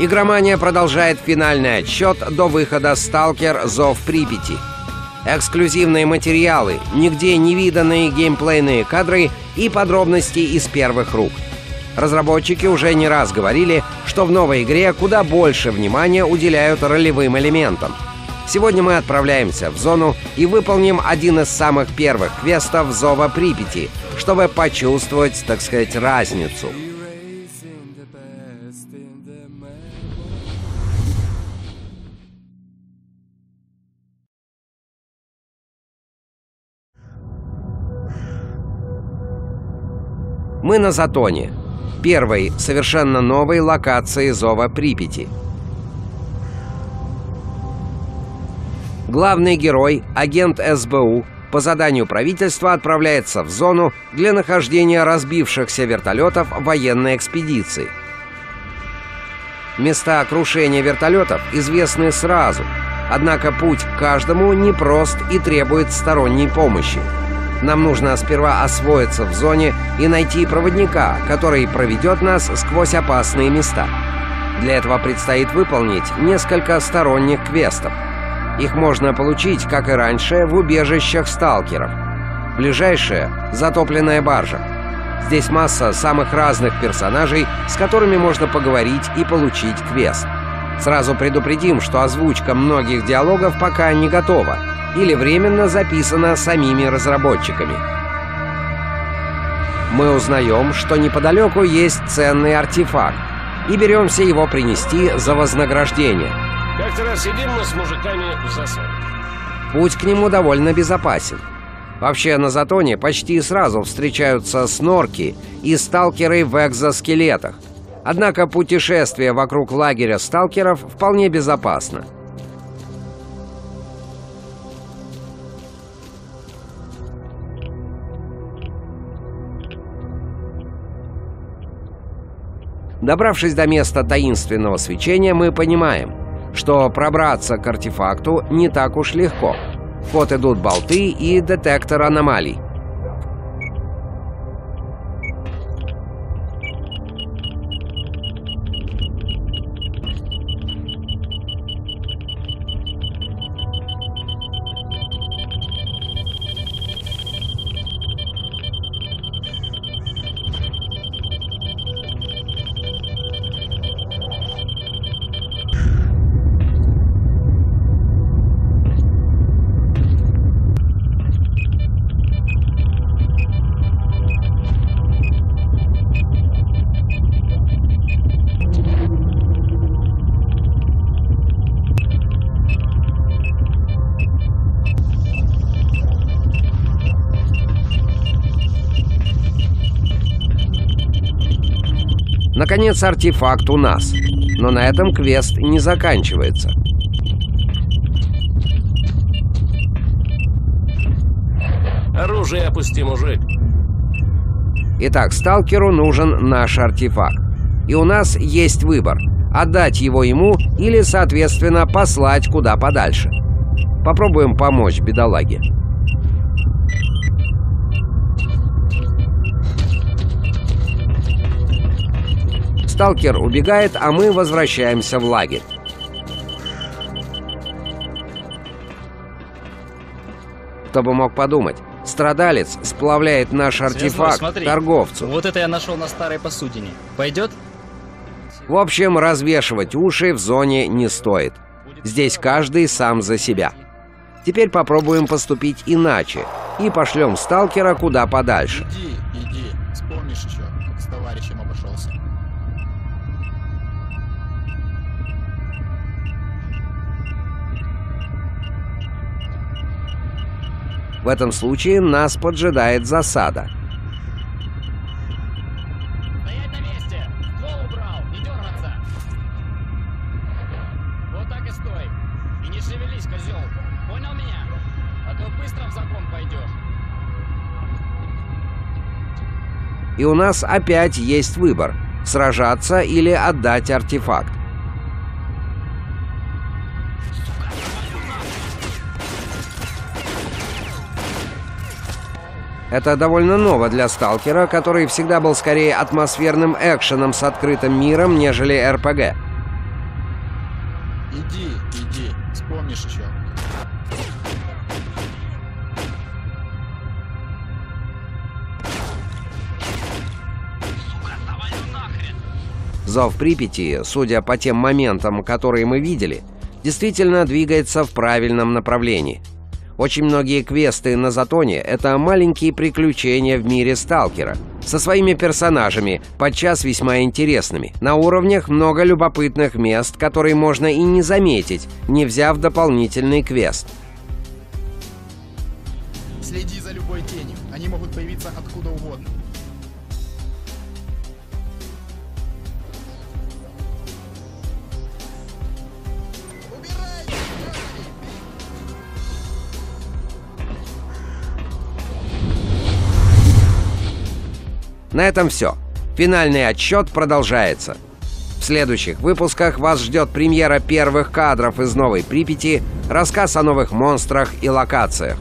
Игромания продолжает финальный отсчет до выхода «Сталкер. Зов Припяти». Эксклюзивные материалы, нигде не виданные геймплейные кадры и подробности из первых рук. Разработчики уже не раз говорили, что в новой игре куда больше внимания уделяют ролевым элементам. Сегодня мы отправляемся в зону и выполним один из самых первых квестов Зова Припяти, чтобы почувствовать, так сказать, разницу. Мы на Затоне, первой совершенно новой локации Зова Припяти. Главный герой, агент СБУ, по заданию правительства отправляется в зону для нахождения разбившихся вертолетов военной экспедиции. Места крушения вертолетов известны сразу, однако путь к каждому непрост и требует сторонней помощи. Нам нужно сперва освоиться в зоне и найти проводника, который проведет нас сквозь опасные места. Для этого предстоит выполнить несколько сторонних квестов. Их можно получить, как и раньше, в убежищах сталкеров. Ближайшая — затопленная баржа. Здесь масса самых разных персонажей, с которыми можно поговорить и получить квест. Сразу предупредим, что озвучка многих диалогов пока не готова — или временно записано самими разработчиками. Мы узнаем, что неподалеку есть ценный артефакт, и беремся его принести за вознаграждение. Как-то раз сидим мы с мужиками в засаде. Путь к нему довольно безопасен. Вообще на Затоне почти сразу встречаются снорки и сталкеры в экзоскелетах. Однако путешествие вокруг лагеря сталкеров вполне безопасно. Добравшись до места таинственного свечения, мы понимаем, что пробраться к артефакту не так уж легко. В идут болты и детектор аномалий. Наконец, артефакт у нас. Но на этом квест не заканчивается. Оружие опусти, мужик. Итак, сталкеру нужен наш артефакт. И у нас есть выбор – отдать его ему или, соответственно, послать куда подальше. Попробуем помочь бедолаге. Сталкер убегает, а мы возвращаемся в лагерь. Кто бы мог подумать, страдалец сплавляет наш артефакт смотри. торговцу. Вот это я нашел на старой посудине. Пойдет? В общем, развешивать уши в зоне не стоит. Здесь каждый сам за себя. Теперь попробуем поступить иначе и пошлем сталкера куда подальше. Иди, иди, вспомнишь как с товарищем В этом случае нас поджидает засада. Стоять на месте! Ствол убрал! Не дергаться! Вот так и стой! И не шевелись, козел! Понял меня? А то быстро в закон пойдешь. И у нас опять есть выбор – сражаться или отдать артефакт. Это довольно ново для сталкера, который всегда был скорее атмосферным экшеном с открытым миром, нежели РПГ. Иди, иди, вспомнишь еще. Зов Припяти, судя по тем моментам, которые мы видели, действительно двигается в правильном направлении. Очень многие квесты на Затоне — это маленькие приключения в мире сталкера, со своими персонажами, подчас весьма интересными. На уровнях много любопытных мест, которые можно и не заметить, не взяв дополнительный квест. Следи за любой тенью. Они могут появиться откуда угодно. На этом все. Финальный отсчет продолжается. В следующих выпусках вас ждет премьера первых кадров из Новой Припяти, рассказ о новых монстрах и локациях.